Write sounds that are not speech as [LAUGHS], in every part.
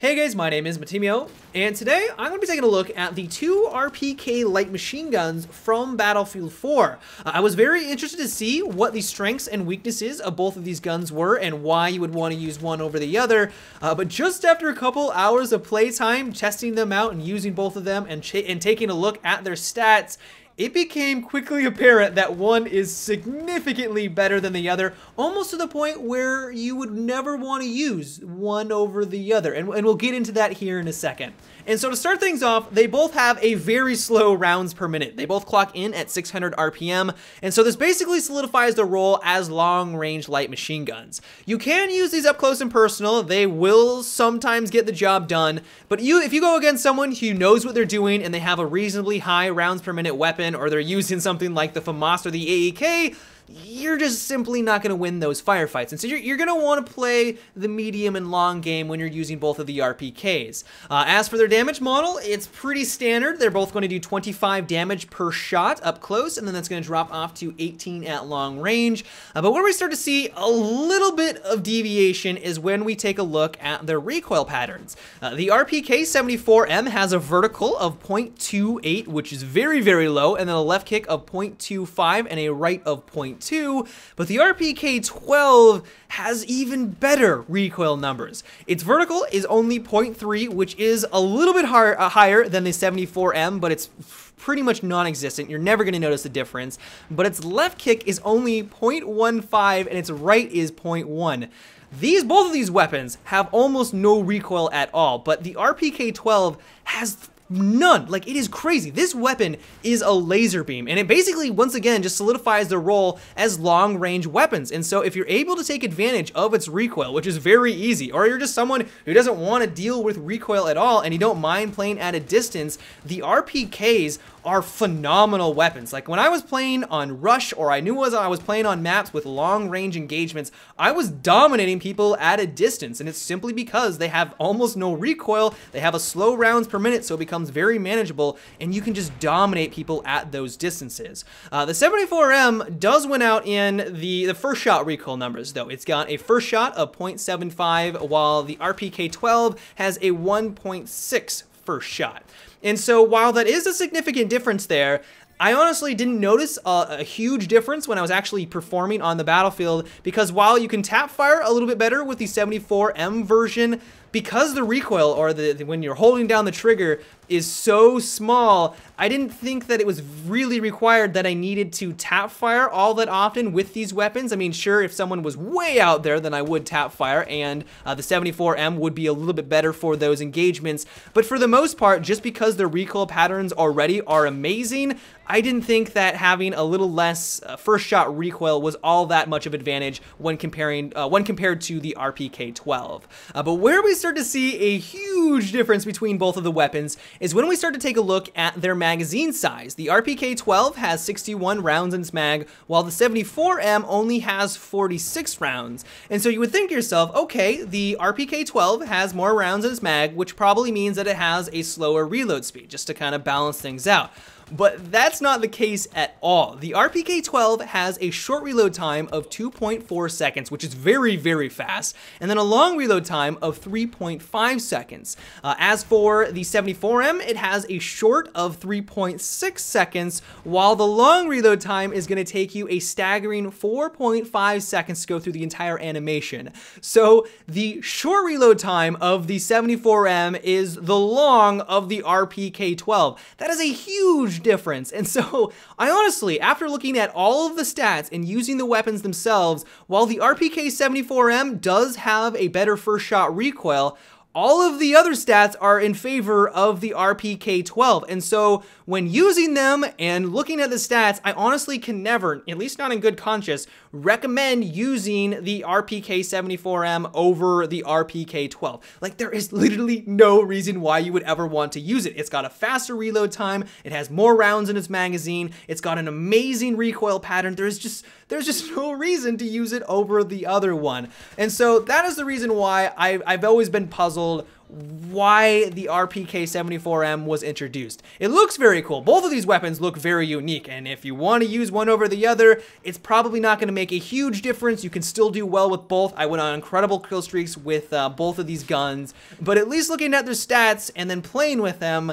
Hey guys, my name is Matimio, and today I'm going to be taking a look at the two RPK light machine guns from Battlefield 4. Uh, I was very interested to see what the strengths and weaknesses of both of these guns were and why you would want to use one over the other, uh, but just after a couple hours of playtime, testing them out and using both of them and, and taking a look at their stats, it became quickly apparent that one is significantly better than the other, almost to the point where you would never want to use one over the other. And, and we'll get into that here in a second. And so to start things off, they both have a very slow rounds per minute. They both clock in at 600 RPM, and so this basically solidifies their role as long-range light machine guns. You can use these up close and personal. They will sometimes get the job done, but you, if you go against someone who knows what they're doing and they have a reasonably high rounds per minute weapon, or they're using something like the FAMAS or the AEK, you're just simply not going to win those firefights. And so you're, you're going to want to play the medium and long game when you're using both of the RPKs. Uh, as for their damage model, it's pretty standard. They're both going to do 25 damage per shot up close, and then that's going to drop off to 18 at long range. Uh, but where we start to see a little bit of deviation is when we take a look at their recoil patterns. Uh, the RPK 74M has a vertical of 0.28, which is very, very low, and then a left kick of 0.25 and a right of 0 but the RPK-12 has even better recoil numbers. Its vertical is only 0.3, which is a little bit higher, uh, higher than the 74M, but it's pretty much non-existent. You're never going to notice the difference. But its left kick is only 0.15 and its right is 0.1. These, both of these weapons have almost no recoil at all, but the RPK-12 has None. Like, it is crazy. This weapon is a laser beam, and it basically, once again, just solidifies their role as long-range weapons. And so if you're able to take advantage of its recoil, which is very easy, or you're just someone who doesn't want to deal with recoil at all, and you don't mind playing at a distance, the RPKs are phenomenal weapons. Like when I was playing on Rush or I knew was I was playing on maps with long range engagements, I was dominating people at a distance and it's simply because they have almost no recoil, they have a slow rounds per minute so it becomes very manageable and you can just dominate people at those distances. Uh, the 74M does win out in the, the first shot recoil numbers though. It's got a first shot of 0.75 while the RPK-12 has a 1.6 first shot. And so while that is a significant difference there, I honestly didn't notice a, a, huge difference when I was actually performing on the battlefield because while you can tap fire a little bit better with the 74M version, because the recoil or the, the, when you're holding down the trigger is so small, I didn't think that it was really required that I needed to tap fire all that often with these weapons. I mean, sure, if someone was way out there, then I would tap fire, and uh, the 74M would be a little bit better for those engagements. But for the most part, just because the recoil patterns already are amazing, I didn't think that having a little less uh, first shot recoil was all that much of advantage when comparing uh, when compared to the RPK-12. Uh, but where we start to see a huge difference between both of the weapons is when we start to take a look at their magazine size. The RPK-12 has 61 rounds in its mag, while the 74M only has 46 rounds. And so you would think to yourself, okay, the RPK-12 has more rounds in its mag, which probably means that it has a slower reload speed, just to kind of balance things out. But that's not the case at all. The RPK-12 has a short reload time of 2.4 seconds, which is very, very fast, and then a long reload time of 3.5 seconds. Uh, as for the 74M, it has a short of 3.6 seconds, while the long reload time is going to take you a staggering 4.5 seconds to go through the entire animation. So the short reload time of the 74M is the long of the RPK-12. That is a huge difference. And so [LAUGHS] I honestly, after looking at all of the stats and using the weapons themselves, while the RPK-74M does have a better first shot recoil, all of the other stats are in favor of the RPK-12. And so when using them and looking at the stats, I honestly can never, at least not in good conscience, recommend using the RPK-74M over the RPK-12. Like there is literally no reason why you would ever want to use it. It's got a faster reload time, it has more rounds in its magazine, it's got an amazing recoil pattern. There's just there's just [LAUGHS] no reason to use it over the other one. And so that is the reason why I, I've always been puzzled why the RPK 74M was introduced. It looks very cool. Both of these weapons look very unique, and if you want to use one over the other, it's probably not going to make a huge difference. You can still do well with both. I went on incredible kill streaks with uh, both of these guns, but at least looking at their stats and then playing with them,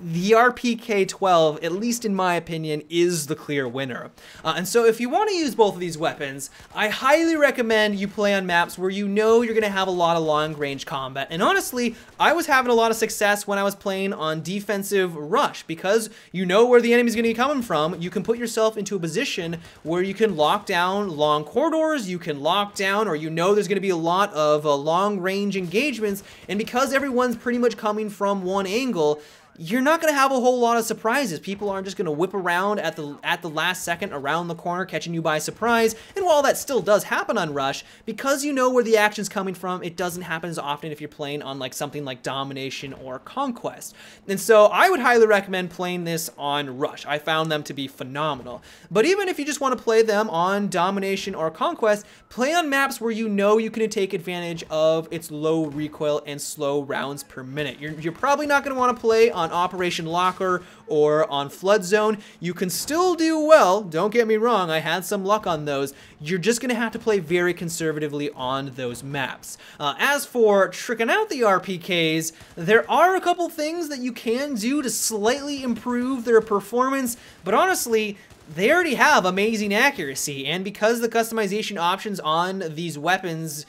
the RPK 12, at least in my opinion, is the clear winner. Uh, and so if you want to use both of these weapons, I highly recommend you play on maps where you know you're going to have a lot of long range combat. And honestly, I was having a lot of success when I was playing on defensive rush because you know where the enemy's going to be coming from. You can put yourself into a position where you can lock down long corridors, you can lock down, or you know there's going to be a lot of uh, long range engagements. And because everyone's pretty much coming from one angle, you're not going to have a whole lot of surprises. People aren't just going to whip around at the at the last second around the corner, catching you by surprise. And while that still does happen on Rush, because you know where the action's coming from, it doesn't happen as often if you're playing on like something like Domination or Conquest. And so I would highly recommend playing this on Rush. I found them to be phenomenal. But even if you just want to play them on Domination or Conquest, play on maps where you know you can take advantage of its low recoil and slow rounds per minute. You're, you're probably not going to want to play on on Operation Locker or on Flood Zone. You can still do well, don't get me wrong, I had some luck on those. You're just going to have to play very conservatively on those maps. Uh, as for tricking out the RPKs, there are a couple things that you can do to slightly improve their performance, but honestly, they already have amazing accuracy, and because the customization options on these weapons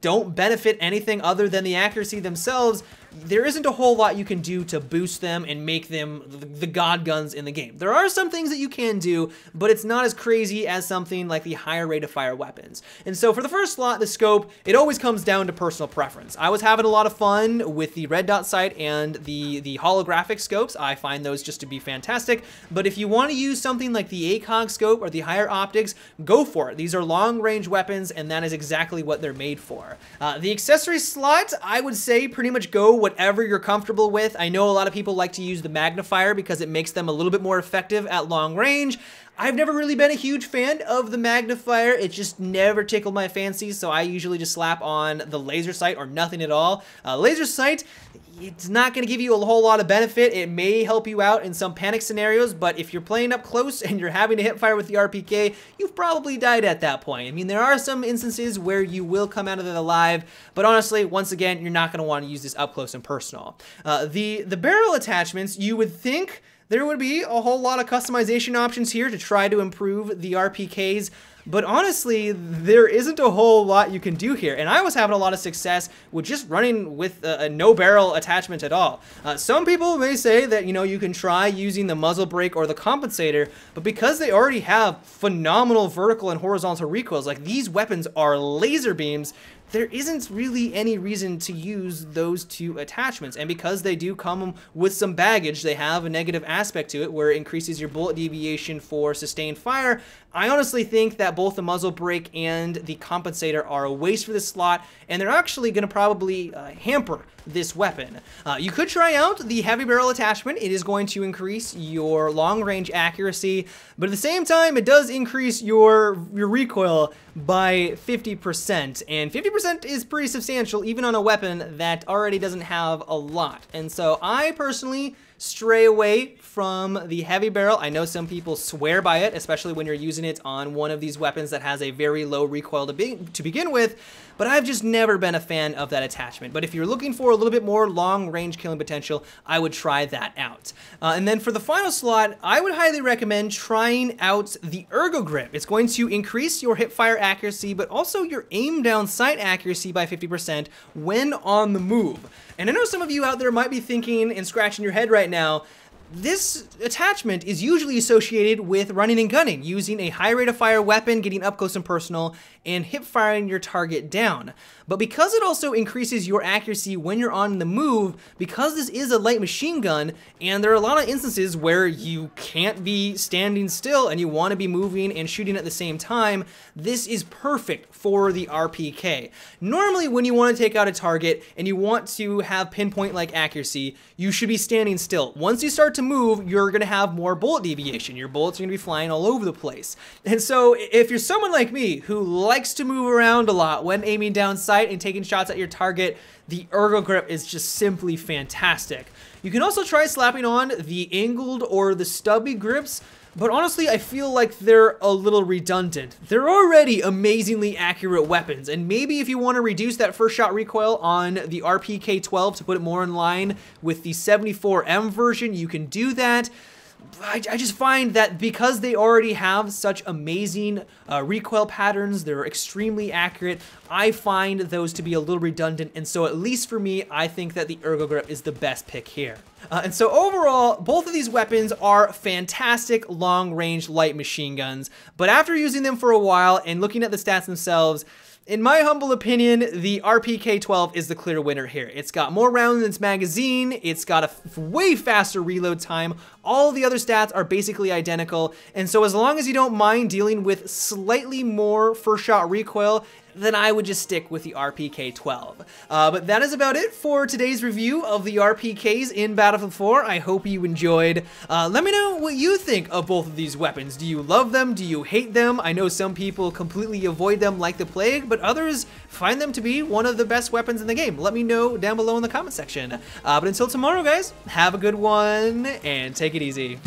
don't benefit anything other than the accuracy themselves, there isn't a whole lot you can do to boost them and make them the god guns in the game. There are some things that you can do, but it's not as crazy as something like the higher rate of fire weapons. And so for the first slot, the scope, it always comes down to personal preference. I was having a lot of fun with the red dot sight and the, the holographic scopes. I find those just to be fantastic. But if you want to use something like the ACOG scope or the higher optics, go for it. These are long range weapons and that is exactly what they're made for. Uh, the accessory slot, I would say pretty much go whatever you're comfortable with. I know a lot of people like to use the magnifier because it makes them a little bit more effective at long range. I've never really been a huge fan of the magnifier. It just never tickled my fancy, so I usually just slap on the laser sight or nothing at all. Uh, laser sight, it's not going to give you a whole lot of benefit. It may help you out in some panic scenarios, but if you're playing up close [LAUGHS] and you're having to hip fire with the RPK, you've probably died at that point. I mean, there are some instances where you will come out of it alive, but honestly, once again, you're not going to want to use this up close and personal. Uh, the, the barrel attachments, you would think there would be a whole lot of customization options here to try to improve the RPKs, but honestly, there isn't a whole lot you can do here. And I was having a lot of success with just running with a, a no barrel attachment at all. Uh, some people may say that, you know, you can try using the muzzle brake or the compensator, but because they already have phenomenal vertical and horizontal recoils, like these weapons are laser beams, there isn't really any reason to use those two attachments. And because they do come with some baggage, they have a negative aspect to it where it increases your bullet deviation for sustained fire. I honestly think that both the muzzle brake and the compensator are a waste for this slot, and they're actually going to probably uh, hamper this weapon. Uh, you could try out the heavy barrel attachment. It is going to increase your long range accuracy, but at the same time, it does increase your, your recoil by 50%, and 50% is pretty substantial even on a weapon that already doesn't have a lot. And so I personally stray away from the heavy barrel. I know some people swear by it, especially when you're using it on one of these weapons that has a very low recoil to, be, to begin with, but I've just never been a fan of that attachment. But if you're looking for a little bit more long range killing potential, I would try that out. Uh, and then for the final slot, I would highly recommend trying out the Ergo Grip. It's going to increase your hip fire accuracy, but also your aim down sight accuracy by 50% when on the move. And I know some of you out there might be thinking and scratching your head right now, this attachment is usually associated with running and gunning, using a high rate of fire weapon, getting up close and personal, and hip firing your target down. But because it also increases your accuracy when you're on the move, because this is a light machine gun, and there are a lot of instances where you can't be standing still and you want to be moving and shooting at the same time, this is perfect for the RPK. Normally when you want to take out a target and you want to have pinpoint-like accuracy, you should be standing still. Once you start to to move, you're going to have more bullet deviation. Your bullets are going to be flying all over the place. And so if you're someone like me who likes to move around a lot when aiming down sight and taking shots at your target, the ergo grip is just simply fantastic. You can also try slapping on the angled or the stubby grips but honestly, I feel like they're a little redundant. They're already amazingly accurate weapons, and maybe if you want to reduce that first shot recoil on the RPK-12 to put it more in line with the 74M version, you can do that. I, I, just find that because they already have such amazing uh, recoil patterns, they're extremely accurate, I find those to be a little redundant, and so at least for me, I think that the Ergo Grip is the best pick here. Uh, and so overall, both of these weapons are fantastic long-range light machine guns, but after using them for a while and looking at the stats themselves, in my humble opinion, the RPK-12 is the clear winner here. It's got more rounds in its magazine, it's got a way faster reload time, all the other stats are basically identical, and so as long as you don't mind dealing with slightly more first shot recoil, then I would just stick with the RPK-12. Uh, but that is about it for today's review of the RPKs in Battlefield 4. I hope you enjoyed. Uh, let me know what you think of both of these weapons. Do you love them? Do you hate them? I know some people completely avoid them like the plague, but others find them to be one of the best weapons in the game. Let me know down below in the comment section. Uh, but until tomorrow, guys, have a good one and take it easy.